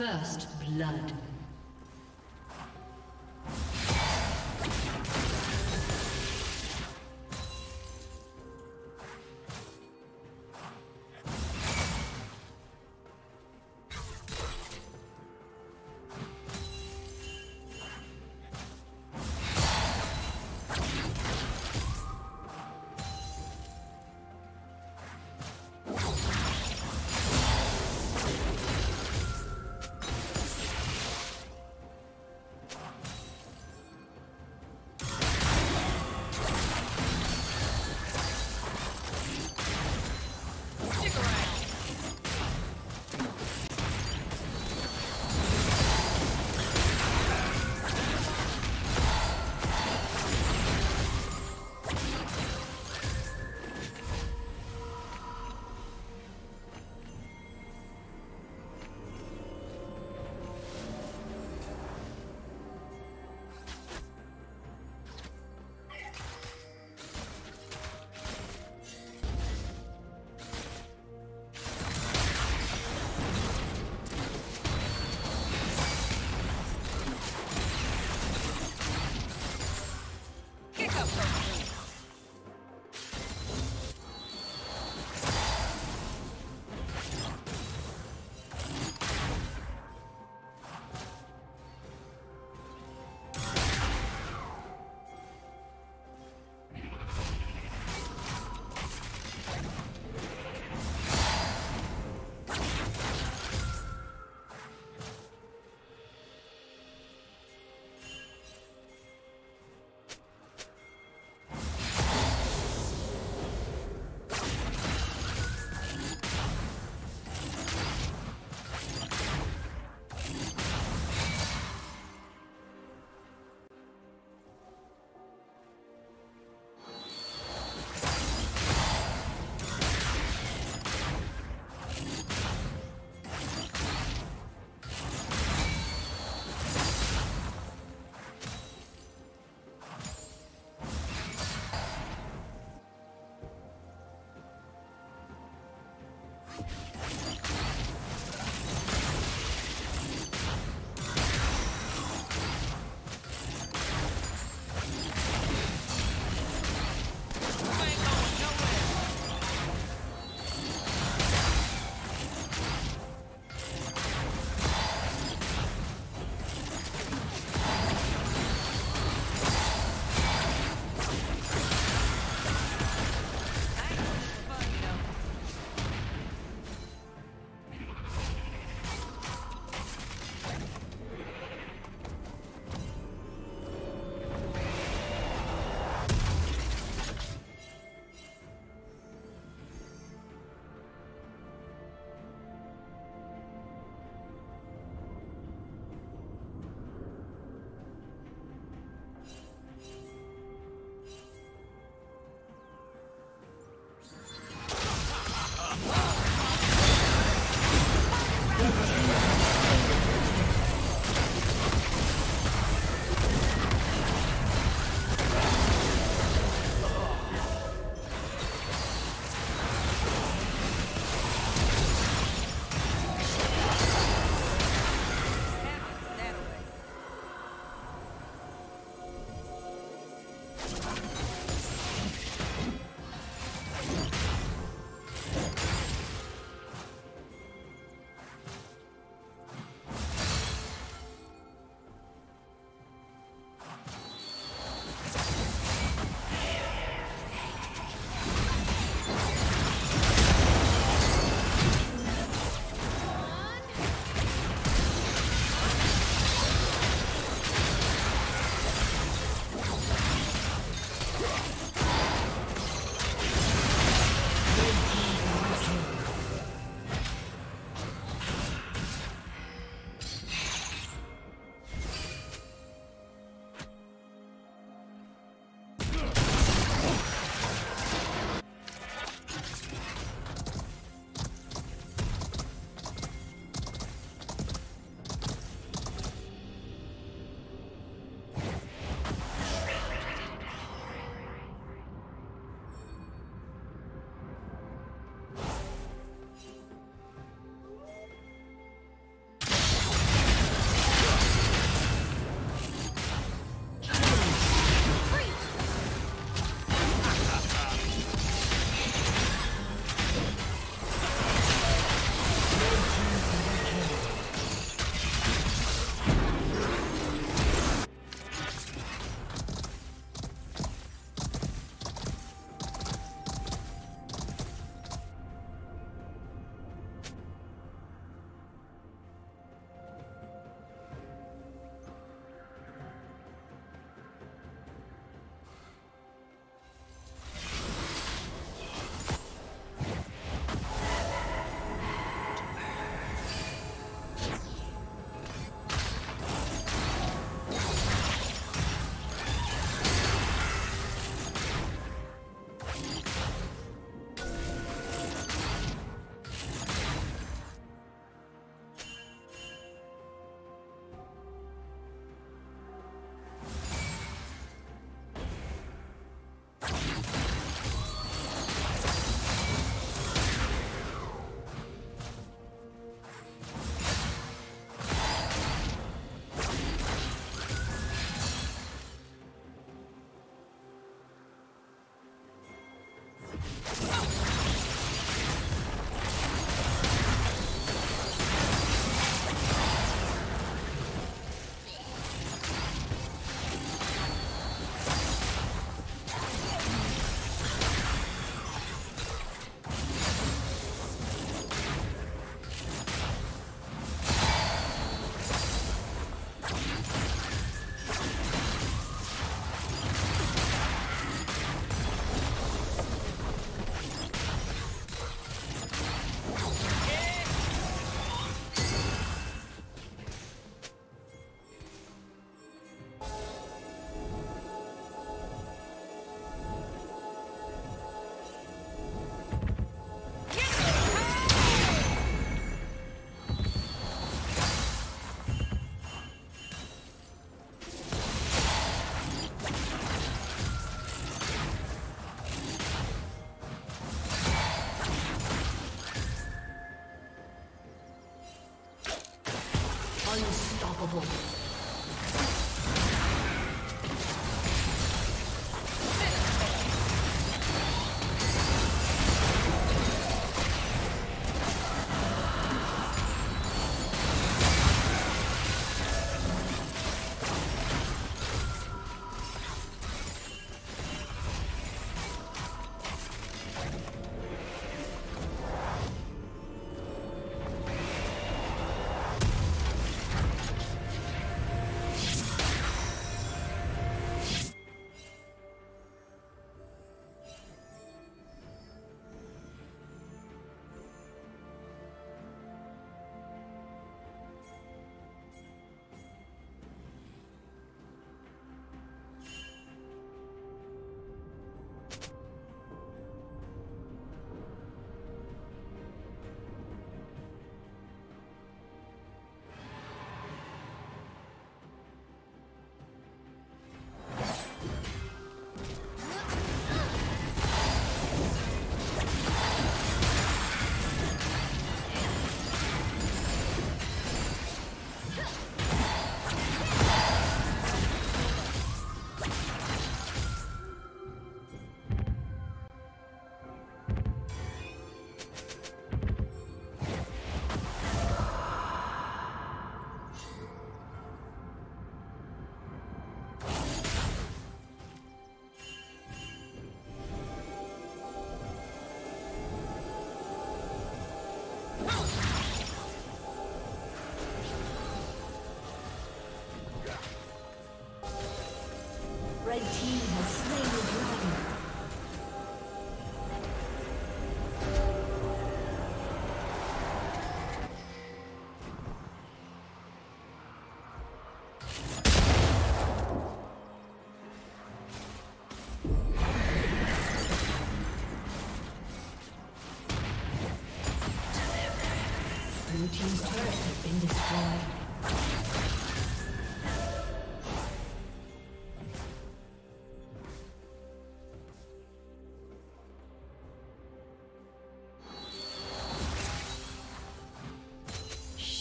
First blood.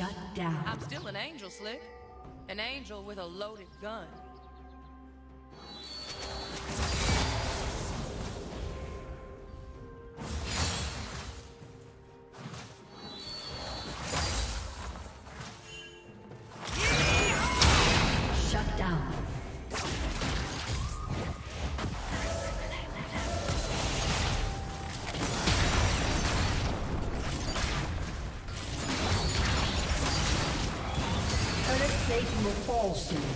Shut down. I'm still an angel, Slick. An angel with a loaded gun. soon.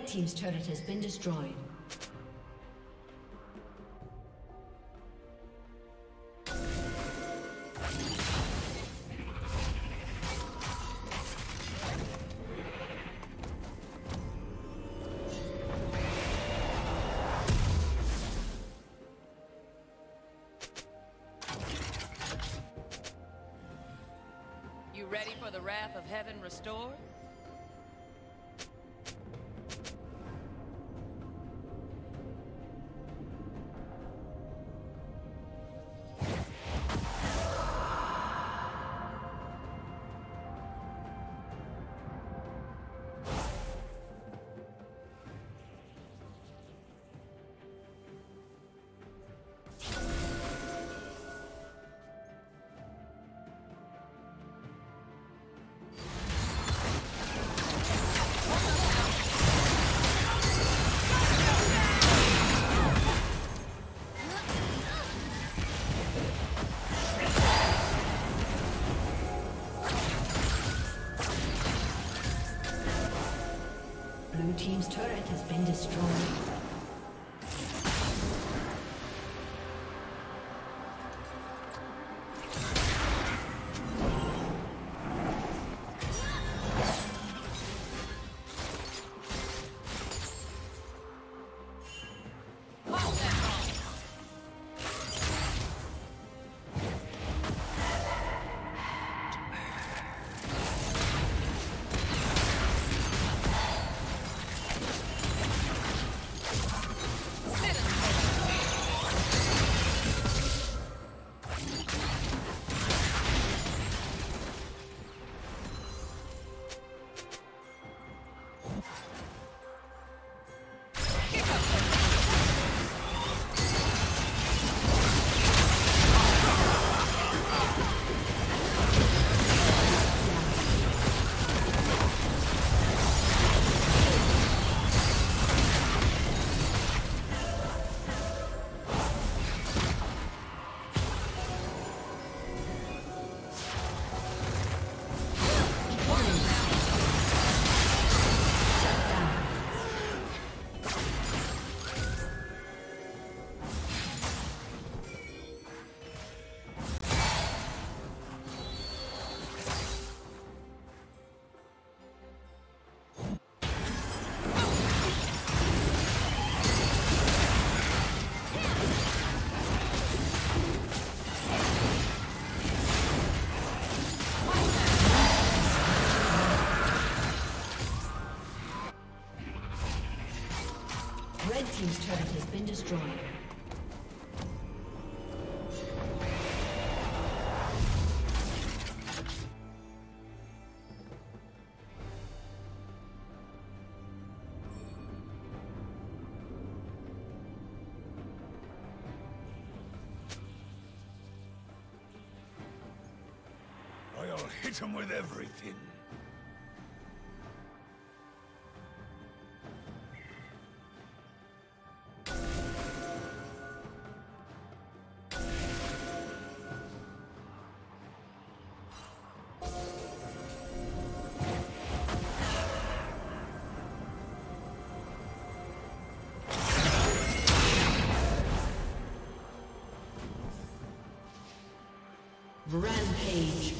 Red team's turret has been destroyed. You ready for the wrath of heaven restored? Destroyed. I'll hit him with everything. Rampage.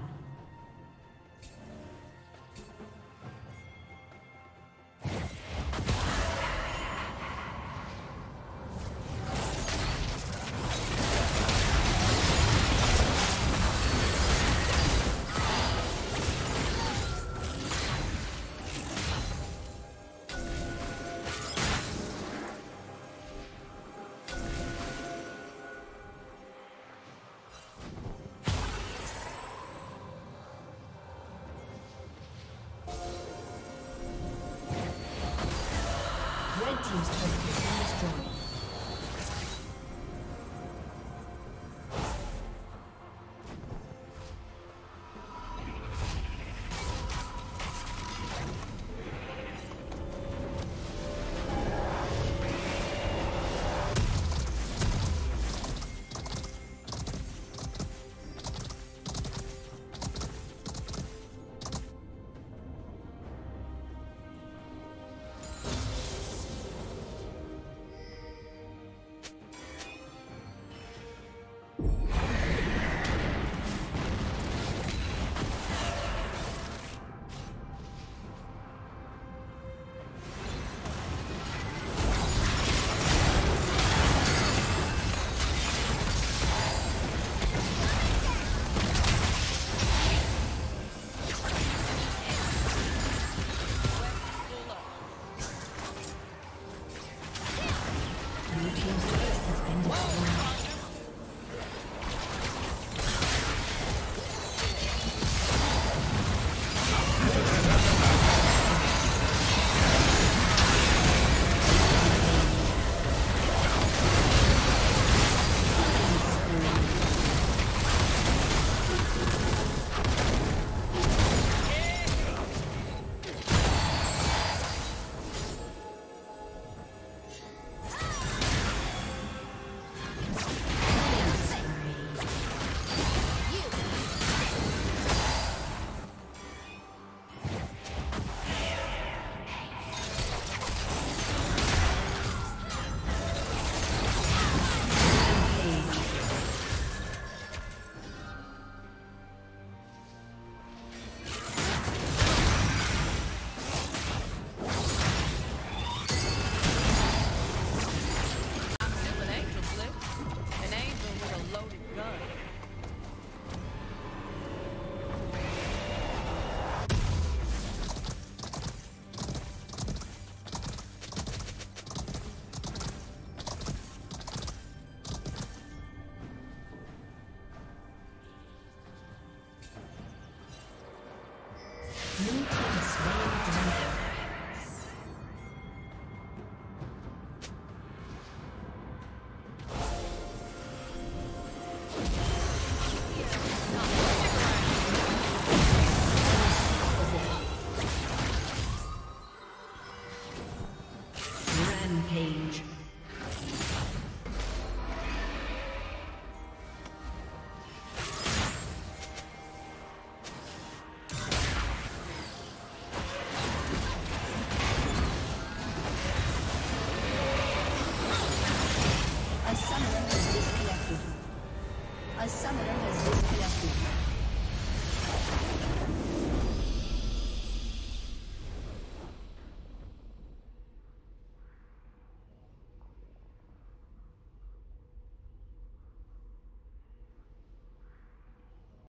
team's turret.